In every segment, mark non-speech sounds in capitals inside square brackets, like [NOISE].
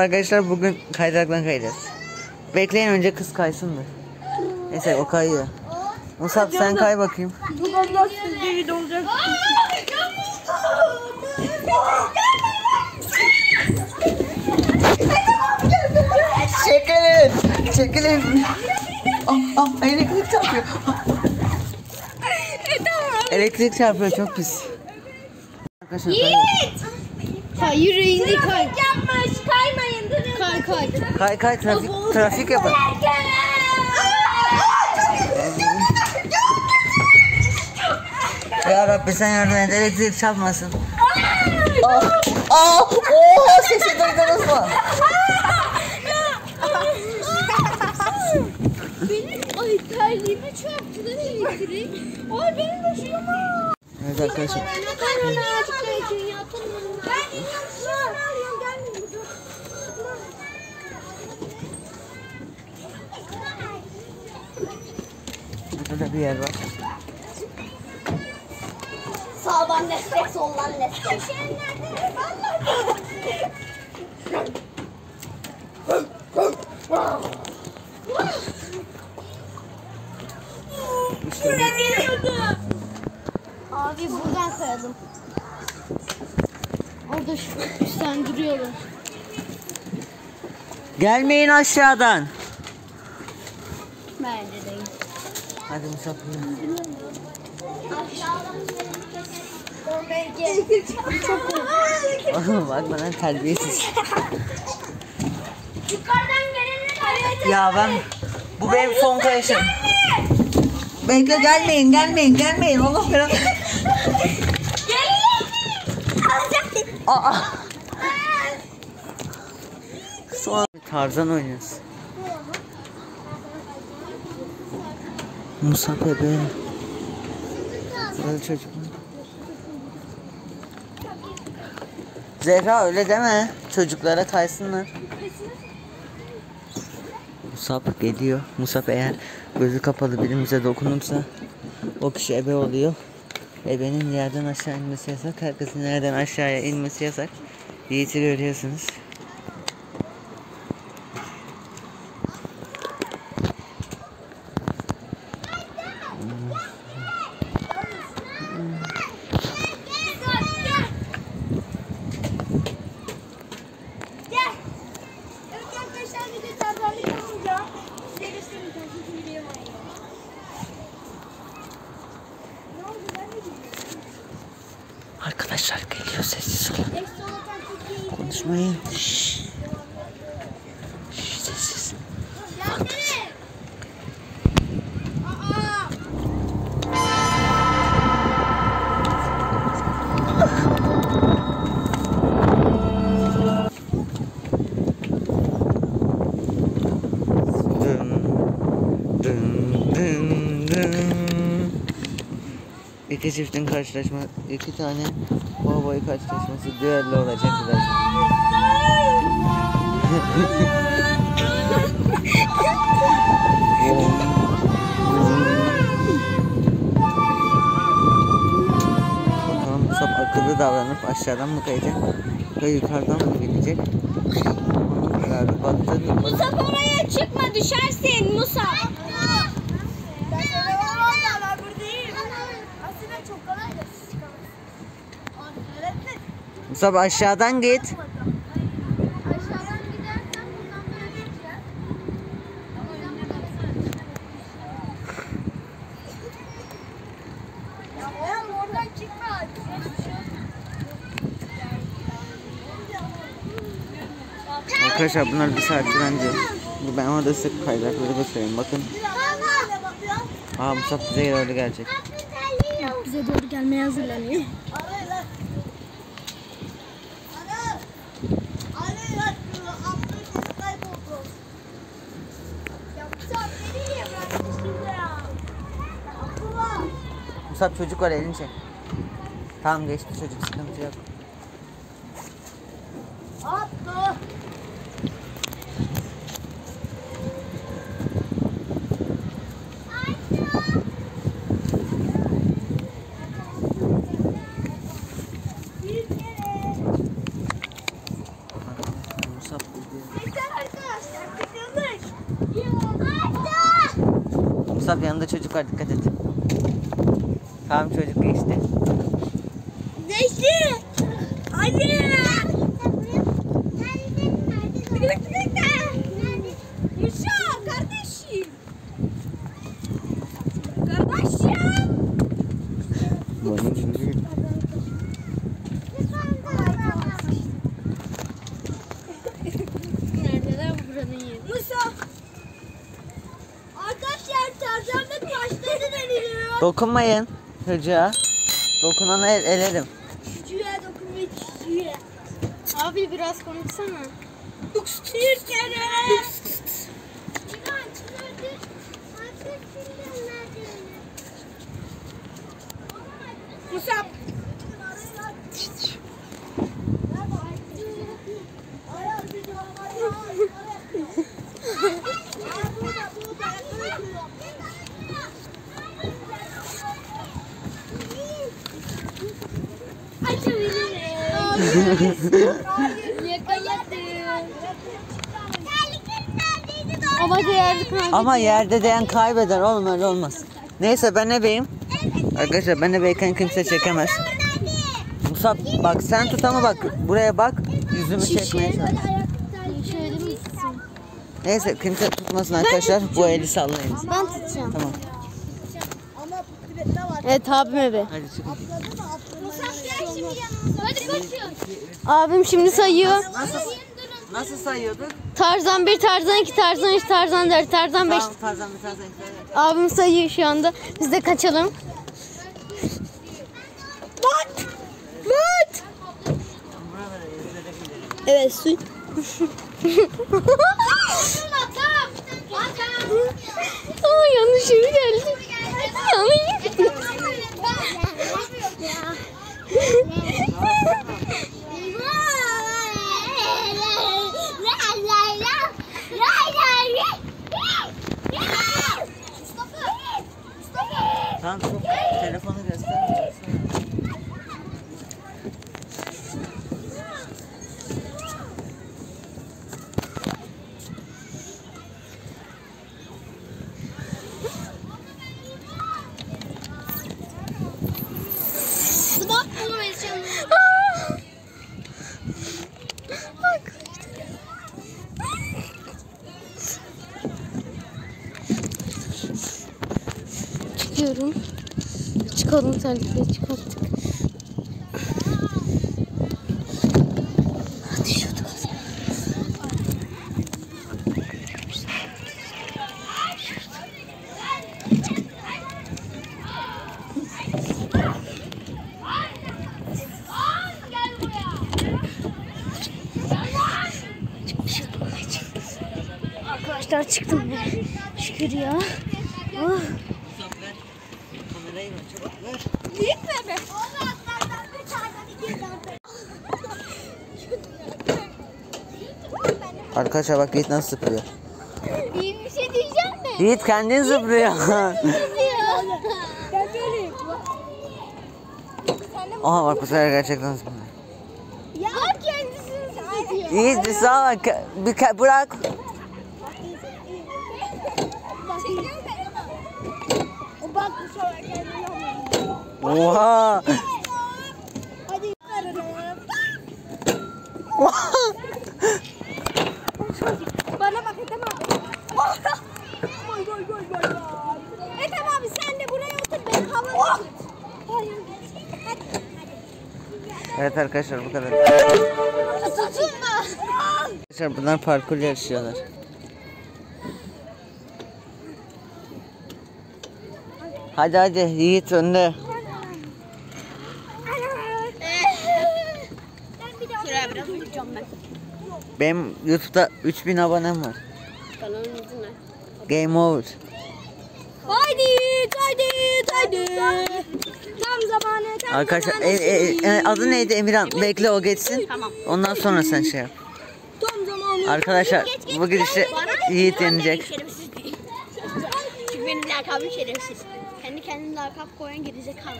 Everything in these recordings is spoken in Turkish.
Arkadaşlar bugün kaydıraktan kayacağız. Bekleyin önce kız kaysın da. Neyse o kayıyor. Musab sen kay bakayım. Buradan nasıl bir video olacak? Çekilin. Çekilin. Ah, ah, elektrik çarpıyor. Elektrik çarpıyor çok pis. Arkadaşlar kayıyor. Ha yüreğinde kay. Yapmış? Kay kay. Kay trafik, trafik yapın. Ya Rabbi sen yardım et elektrik çarpmasın. Aa, aa, oha sesi duydunuz mu? benim ay terliğime çarptı lan elektrik. Ay benim var. Evet arkadaşlar. Ben onu açıklayacağım ya tamam. Ben iniyorum şu an arıyorum gelmiyor. Dur. Burada da bir yer var. Sağdan destek soldan destek. İşte Abi buradan kayalım. Orada şu üstten duruyorlar. Gelmeyin aşağıdan. Değil. Hadi Musab. Oğlum bak bana terbiyesiz. Yukarıdan. Ya ben bu benim son kayışım. Bekle gelmeyin gelmeyin gelmeyin Allah falan. Aa. Sonra Tarzan oynuyoruz. Musa bebe. Böyle çocuk? Zehra öyle deme. Çocuklara kaysınlar. Musab geliyor. Musab eğer gözü kapalı birimize dokunursa o kişi ebe oluyor. Ebenin yerden aşağı inmesi yasak. Herkesin yerden aşağıya inmesi yasak. Yiğit'i görüyorsunuz. Sessiz olun. Konuşmayın. Şşş. Şşş, sessiz. Dın, dın. İki çiftin karşılaşma, iki tane boy karşılaşması düello olacak birazdan. Bakalım Musab akıllı davranıp aşağıdan mı kayacak ve yukarıdan mı gidecek? Onun kararı baktı. Musab oraya çıkma düşersin Musab. Ben sana valla ben buradayım. Aslında çok kolay da siz Musab aşağıdan git. Aşağıdan gidersen buradan böyle geçeceğiz. Ya oğlum oradan çıkma. Arkadaşlar bunlar bir saattir önce. Bu Ben orada size kaydakları göstereyim. Bakın. Aa Musab bize doğru gelecek. Bize doğru gelmeye hazırlanıyor. Musab çocuk var elini çek. Tamam geçti çocuk sıkıntı yok. Attı. Yanında çocuk var dikkat et. Tamam çocuk geçti. Geçti. Deniliyor. Dokunmayın çocuğa. Dokunana el, elerim. Küçüğe dokunmayı küçüğe. Abi biraz konuşsana. Türkiye'de. Ama değerli kanka. Ama yerde değen kaybeder oğlum öyle olmaz. Neyse ben ebeyim. Arkadaşlar ben ebeyken kimse çekemez. Musab bak sen tut ama bak buraya bak yüzümü çekmeye çalış. Neyse kimse tutmasın arkadaşlar bu eli sallayın. Ben tutacağım. Tamam Evet abim eve. hadi çıkın. Hadi. Abim şimdi sayıyor. Nasıl, nasıl sayıyorduk? Tarzan 1, Tarzan 2, Tarzan 3, Tarzan 4, Tarzan 5. Tamam Tarzan bir Tarzan iki, evet. Abim sayıyor şu anda. Biz de kaçalım. Yüzlere gidelim. Evet su. Aa yanlış yere geldi. Yanlış. Tamam telefonu göster. Çıkalım terlikleri çıkarttık. Arkadaşlar çıktım. Şükür ya. Oh. Arkadaşlar bak Yiğit nasıl zıplıyor. İyi bir şey diyeceğim mi? Yiğit kendin zıplıyor. Aha bak bu sefer gerçekten zıplıyor. Ya kendisini satıyor. Yiğit bir sağa bak. Bir bırak. Bak bu sefer kendini. Oha. Hadi Bana [LAUGHS] Ethem abi sen de buraya otur beni tut. Hayır. Hadi. Evet arkadaşlar bu kadar. Tutunma. Arkadaşlar bunlar parkur yarışıyorlar. Hadi hadi Yiğit önde. Benim YouTube'da 3000 abonem var. Ne? Game over. Haydi haydi haydi. Tam zamanı tam Arkadaşlar zamanı. e, e, e, adı neydi Emirhan? Bekle o geçsin. Ondan sonra sen şey yap. Tam zamanı. Arkadaşlar bu gidişte Yiğit yenecek. Şerefsiz değil. Çünkü benim lakabım şerefsiz. Kendi kendine lakap koyan gerizekalı.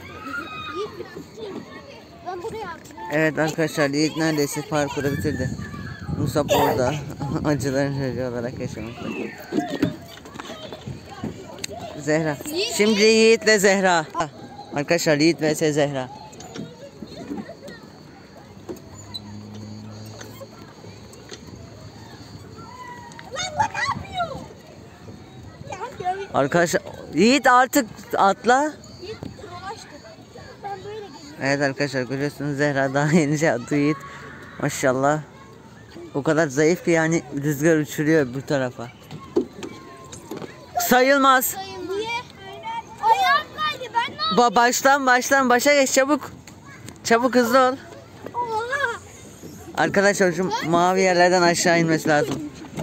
ben buraya atacağım. Evet arkadaşlar Yiğit neredeyse parkuru bitirdi. Musab orada [LAUGHS] acıların çocuğu olarak yaşamakta. Zehra. Şimdi Yiğit'le Zehra. Arkadaşlar Yiğit vs Zehra. Arkadaşlar Yiğit artık atla. Yiğit. Evet arkadaşlar görüyorsunuz Zehra daha yeni şey attı Yiğit. Maşallah. O kadar zayıf ki yani rüzgar uçuruyor bu tarafa. Sayılmaz. Niye? Ayağım kaydı ben ne Ba baştan baştan başa geç çabuk. Çabuk hızlı ol. Arkadaşlar şu mavi yerlerden aşağı inmesi lazım.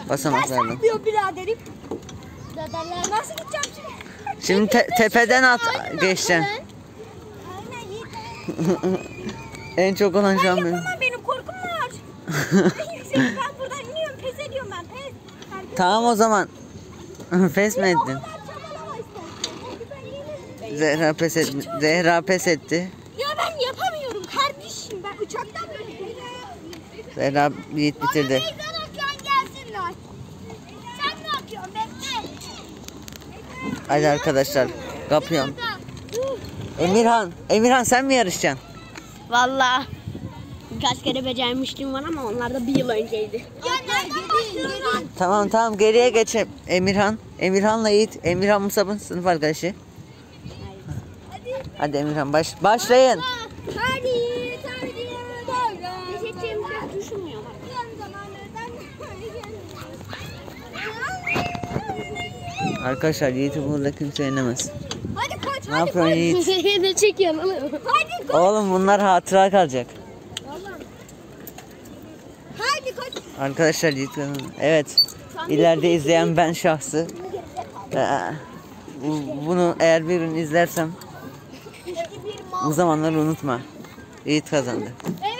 Basamaklardan. yapıyor biraderim? Nasıl gideceğim şimdi? Şimdi te- tepeden at geçeceksin. [LAUGHS] En çok olan şu an Ben benim. benim korkum var. [LAUGHS] Ben buradan iniyorum pes ediyorum ben pes. Tamam o zaman. [LAUGHS] pes mi ettin? kadar çabalama istersen. Çünkü ben yenerim. Zehra pes etti. Zehra pes etti. Ya ben yapamıyorum kardeşim ben uçaktan böyle. Zehra Yiğit bitirdi. Meydan gelsinler. Sen ne yapıyorsun bekle. Hadi arkadaşlar. Kapıyorum. Emirhan. Emirhan sen mi yarışacaksın? Valla birkaç kere becermişliğim var ama onlar da bir yıl önceydi. Ya nereden başlıyorsun lan? Tamam tamam geriye geçelim. Emirhan. Emirhan'la Yiğit. Emirhan Musab'ın sınıf arkadaşı. Hadi. Emirhan baş başlayın. Zamanlardan [LAUGHS] Arkadaşlar Yiğit'i burada kimse yenemez. Hadi koç Ne hadi yapıyorsun koç. Yiğit? [LAUGHS] ne çekiyorsun oğlum? Hadi koç. Oğlum bunlar hatıra kalacak. Hadi koç. Arkadaşlar Yiğit. Evet. İleride izleyen ben şahsı. [LAUGHS] Ee, bu- Bunu eğer bir gün izlersem Bu zamanları unutma. Yiğit kazandı. Evet